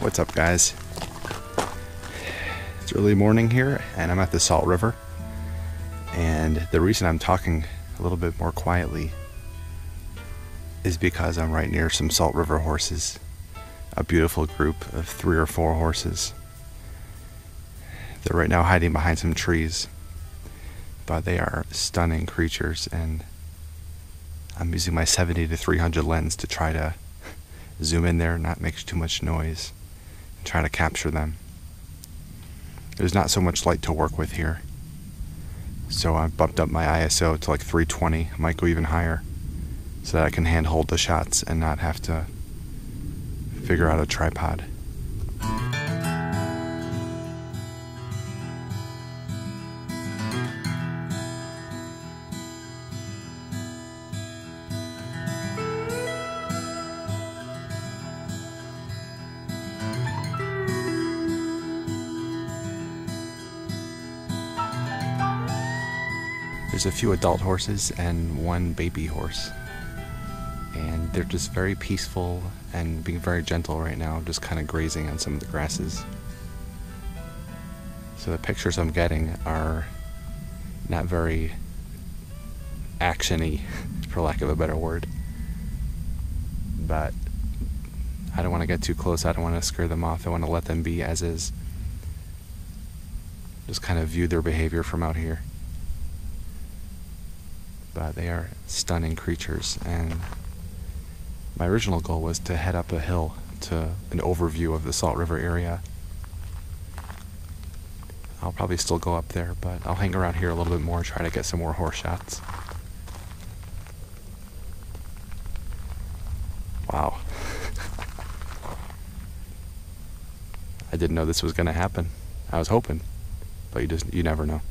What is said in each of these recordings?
What's up, guys? It's early morning here, and I'm at the Salt River. And the reason I'm talking a little bit more quietly is because I'm right near some Salt River horses, a beautiful group of three or four horses. They're right now hiding behind some trees, but they are stunning creatures, and I'm using my 70 to 300 lens to try to zoom in there, not make too much noise, try to capture them. There's not so much light to work with here. So I bumped up my ISO to like 320, I might go even higher, so that I can handhold the shots and not have to figure out a tripod. There's a few adult horses and one baby horse. And they're just very peaceful and being very gentle right now, just kind of grazing on some of the grasses. So the pictures I'm getting are not very actiony, for lack of a better word. But I don't want to get too close. I don't want to scare them off. I want to let them be as is. Just kind of view their behavior from out here but they are stunning creatures. And my original goal was to head up a hill to an overview of the Salt River area. I'll probably still go up there, but I'll hang around here a little bit more, and try to get some more horse shots. Wow. I didn't know this was going to happen. I was hoping, but you just you never know.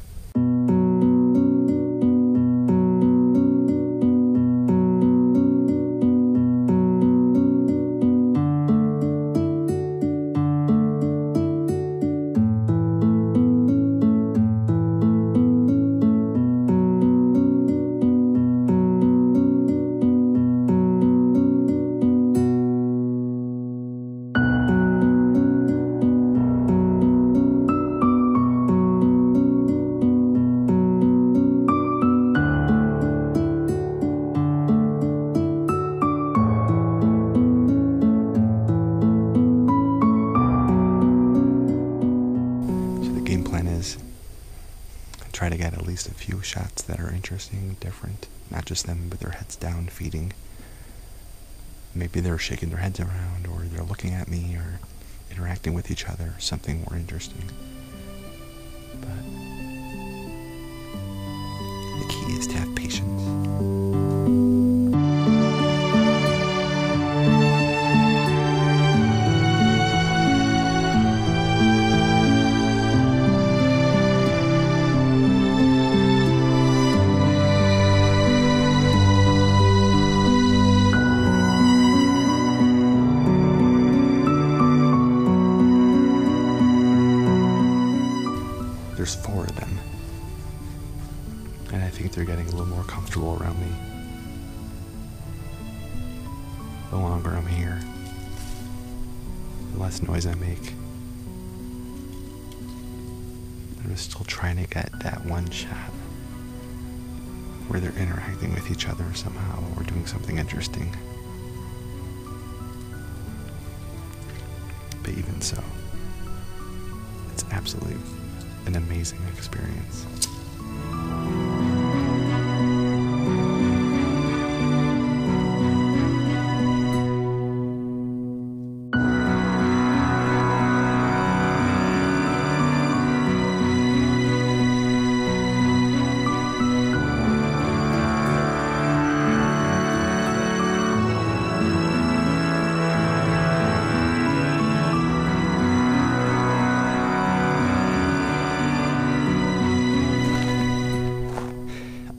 At least a few shots that are interesting, different. Not just them with their heads down feeding. Maybe they're shaking their heads around, or they're looking at me, or interacting with each other, something more interesting. But the key is to have patience. The longer I'm here, the less noise I make. I'm still trying to get that one shot where they're interacting with each other somehow or doing something interesting. But even so, it's absolutely an amazing experience.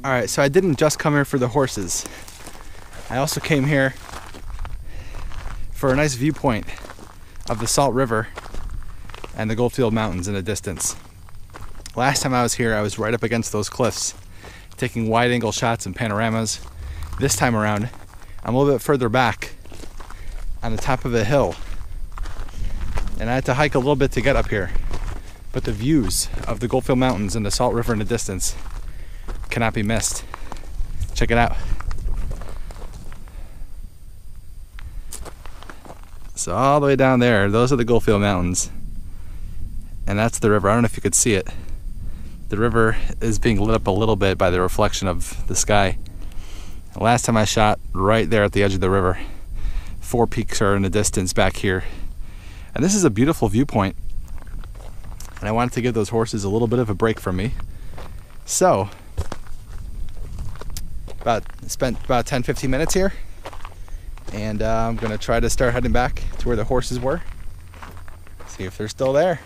All right, so I didn't just come here for the horses. I also came here for a nice viewpoint of the Salt River and the Goldfield Mountains in the distance. Last time I was here, I was right up against those cliffs, taking wide angle shots and panoramas. This time around, I'm a little bit further back on the top of a hill And I had to hike a little bit to get up here. But the views of the Goldfield Mountains and the Salt River in the distance cannot be missed. Check it out. So all the way down there, those are the Goldfield Mountains. And that's the river. I don't know if you could see it. The river is being lit up a little bit by the reflection of the sky. Last time I shot right there at the edge of the river. Four peaks are in the distance back here. And this is a beautiful viewpoint. And I wanted to give those horses a little bit of a break from me. So, about spent about 10 15 minutes here. And uh, I'm gonna try to start heading back to where the horses were. See if they're still there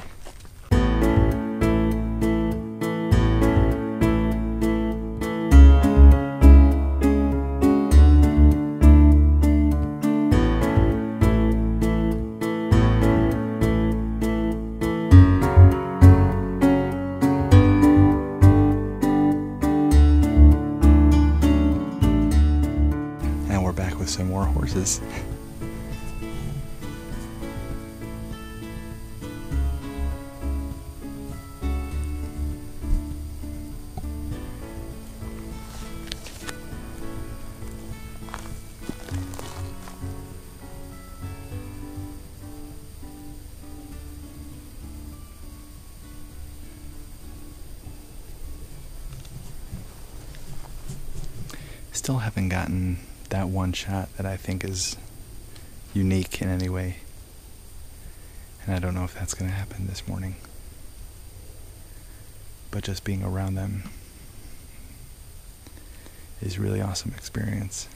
Still haven't gotten that one shot that I think is unique in any way. And I don't know if that's going to happen this morning. But just being around them is really awesome experience.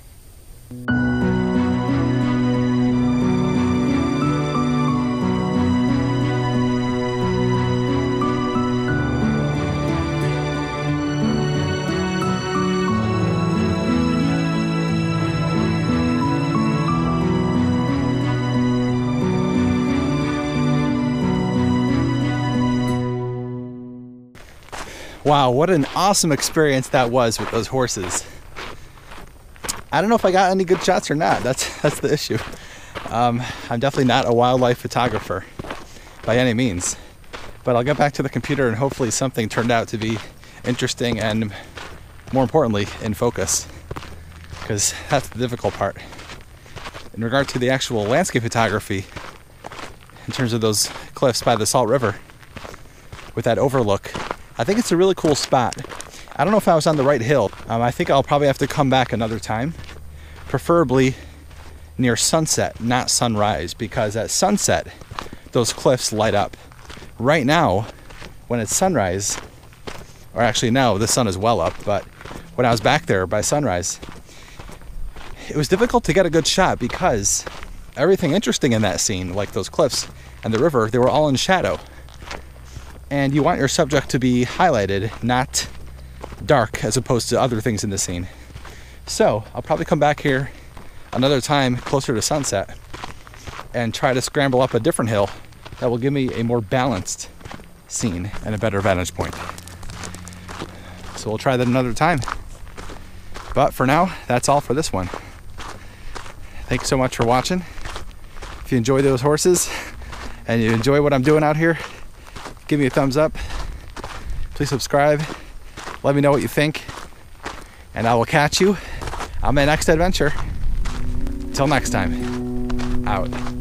Wow, what an awesome experience that was with those horses. I don't know if I got any good shots or not. That's that's the issue. Um, I'm definitely not a wildlife photographer by any means, but I'll get back to the computer and hopefully something turned out to be interesting and more importantly in focus because that's the difficult part. In regard to the actual landscape photography, in terms of those cliffs by the Salt River with that overlook, I think it's a really cool spot. I don't know if I was on the right hill. Um, I think I'll probably have to come back another time, preferably near sunset, not sunrise, because at sunset, those cliffs light up. Right now, when it's sunrise, or actually now the sun is well up, but when I was back there by sunrise, it was difficult to get a good shot because everything interesting in that scene, like those cliffs and the river, they were all in shadow and you want your subject to be highlighted, not dark as opposed to other things in the scene. So I'll probably come back here another time closer to sunset and try to scramble up a different hill that will give me a more balanced scene and a better vantage point. So we'll try that another time. But for now, that's all for this one. Thanks so much for watching. If you enjoy those horses and you enjoy what I'm doing out here, give me a thumbs up. Please subscribe. Let me know what you think. And I will catch you on my next adventure. Till next time, out.